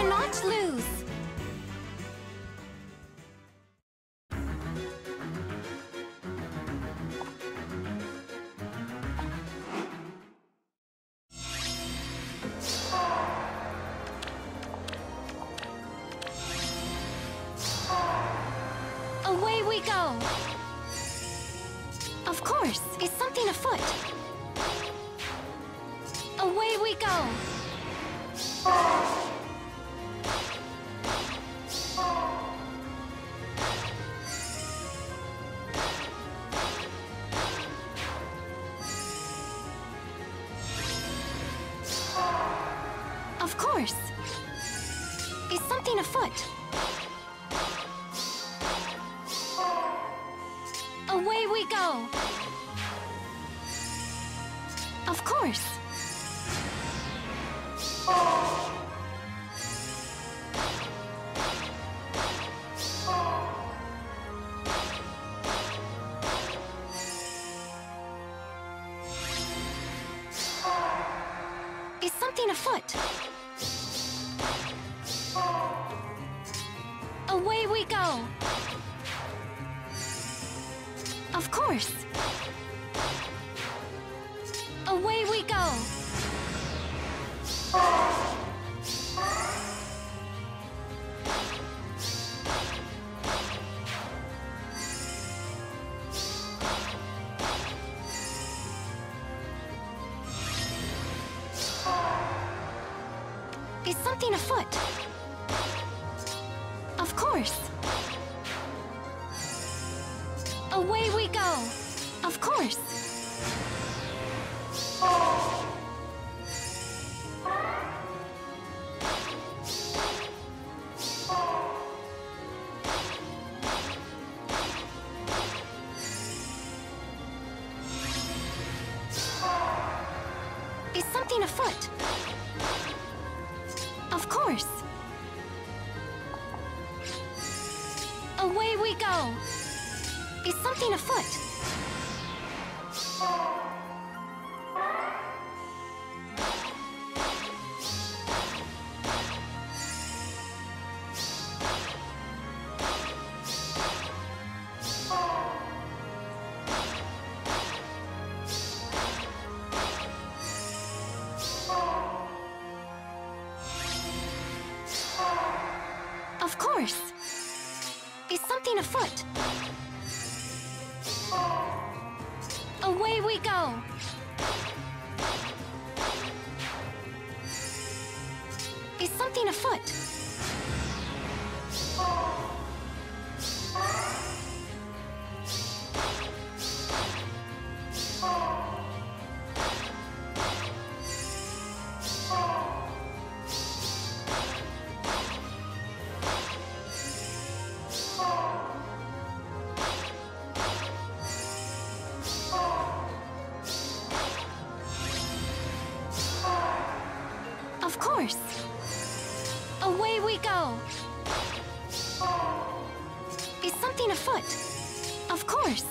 cannot lose. Away we go. Of course, is something afoot? Away we go. Something afoot? Away we go. Of course. Is something afoot? Go. Of course. Away we go. Is something afoot? Course. Away we go. Of course. Go. Is something afoot? Of course. Is something afoot? Away we go. Is something afoot? Something afoot? Of course.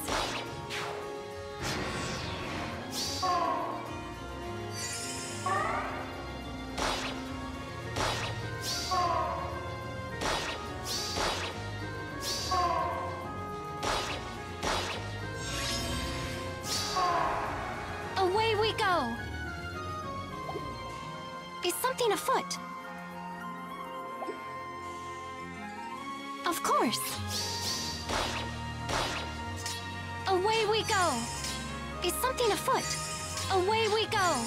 Away we go. Is something afoot? Of course. We go. Is something afoot? Away we go.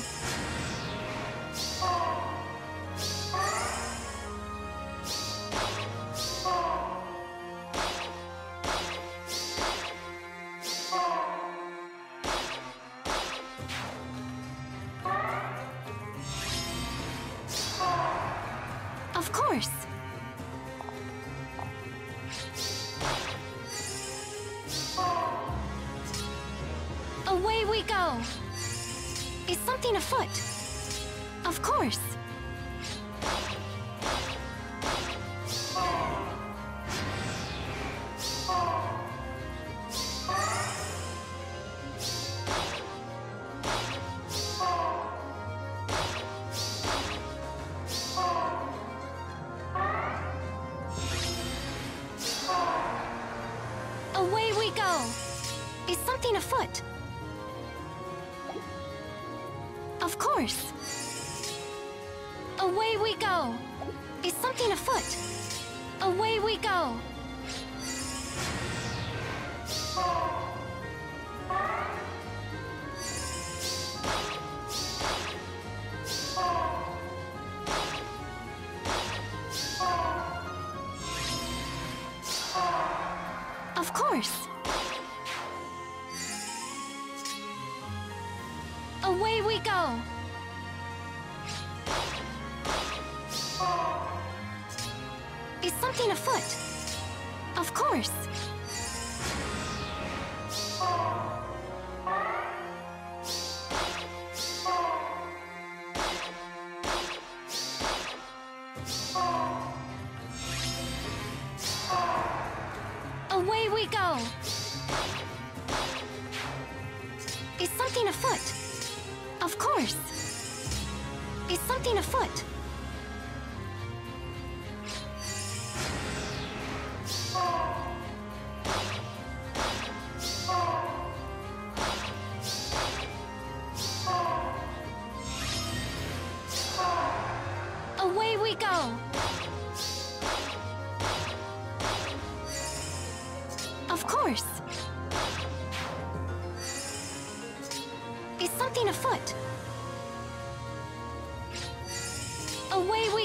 Of course. Is something afoot? Of course. Away we go! Is something afoot? Course! Away we go! Is something afoot? Away we go! Of course! Something afoot? Of course! Away we go! Is something afoot? Of course! Is something afoot? We go! Of course! Is something afoot? Away we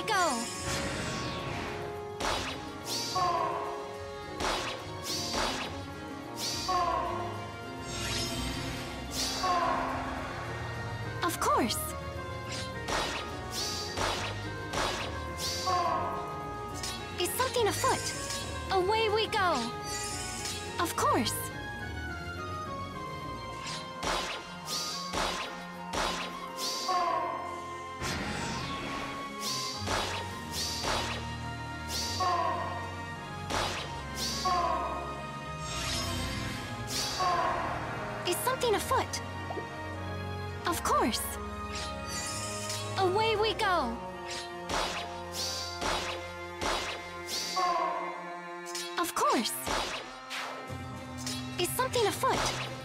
course! Is something afoot? Of course! Away we go! Of course! foot.